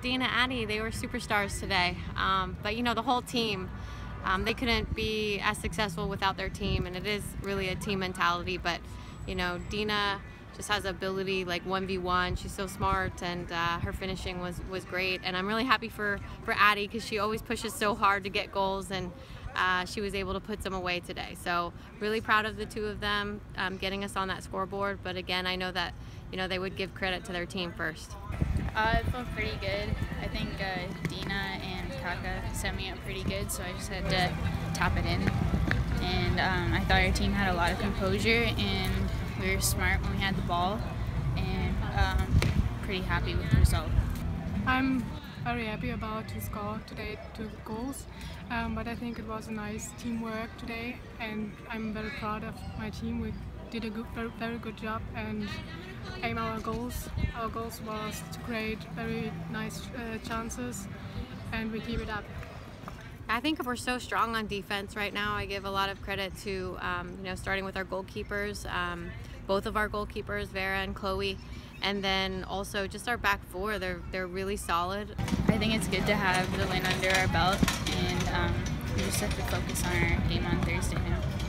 Dina, Addie, they were superstars today. Um, but you know, the whole team, um, they couldn't be as successful without their team, and it is really a team mentality. But you know, Dina just has ability like 1v1 she's so smart and uh, her finishing was was great. And i'm really happy for for addie because she always pushes so hard to get goals and uh, she was able to put some away today. So really proud of the two of them um, getting us on that scoreboard. But again i know that you know they would give credit to their team first uh, felt pretty good i think uh, dina and kaka set me up pretty good so i just had to tap it in and um, i thought our team had a lot of composure and we were smart when we had the ball and um, pretty happy with the result. I'm very happy about to score today two goals, um, but I think it was a nice teamwork today and I'm very proud of my team. We did a good, very, very good job and aim our goals. Our goals was to create very nice uh, chances and we keep it up. I think we're so strong on defense right now. I give a lot of credit to, um, you know, starting with our goalkeepers, um, both of our goalkeepers, Vera and Chloe, and then also just our back four. They're they're really solid. I think it's good to have the win under our belt, and um, we just have to focus on our game on Thursday now.